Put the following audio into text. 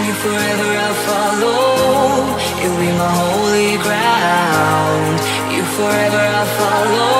And you forever I'll follow. You'll be my holy ground. You forever I'll follow.